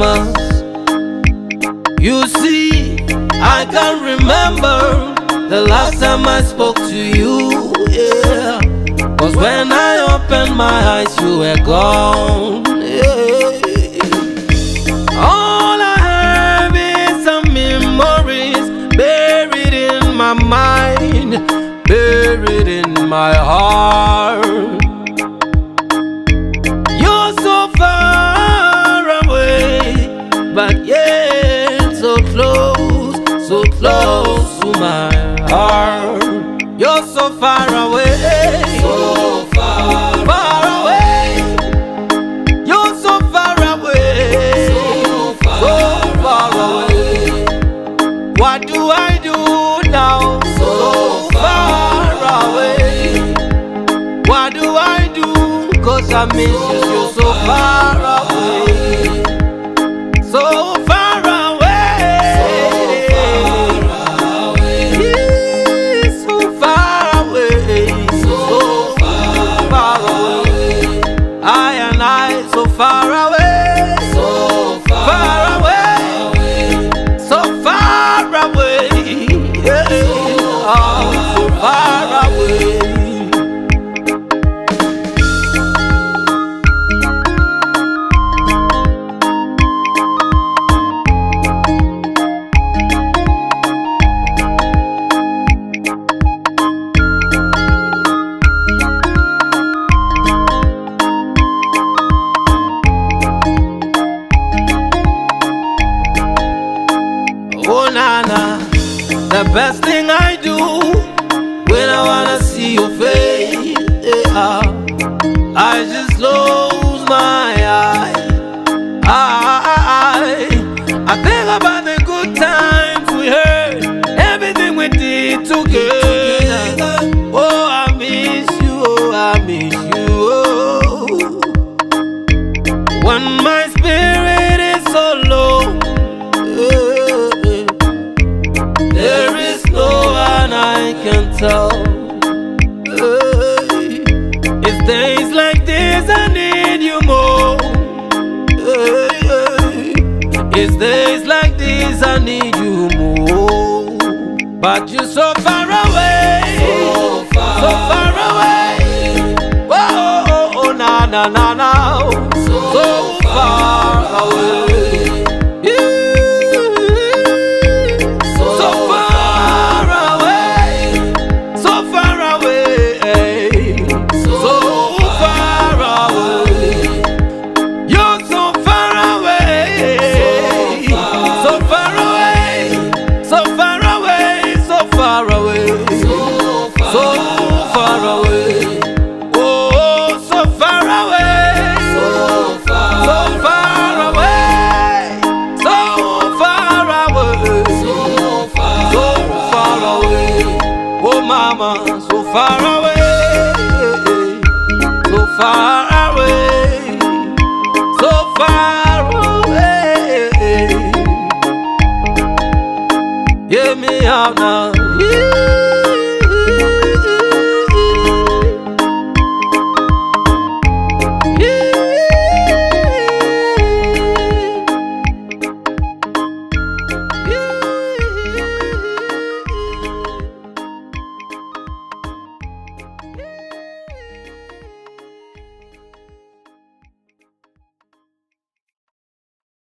Christmas. You see, I can't remember the last time I spoke to you. Yeah. Cause when I opened my eyes, you were gone. All I have is some memories buried in my mind, buried in my heart. You're so far away, so far, far away. You're so far away, so far, so far away. What do I do now? So far away. What do I do? Cause I miss you, so far far away. Best thing I do this I need you more. It's days like this I need you more. But you're so far away. So far, so far away. Whoa, oh, oh, na na na na. So, far away. So far away, so far away, so far away. Oh, so far away, so far away, so far away, so far away. Oh, mama, so far away, so far out now.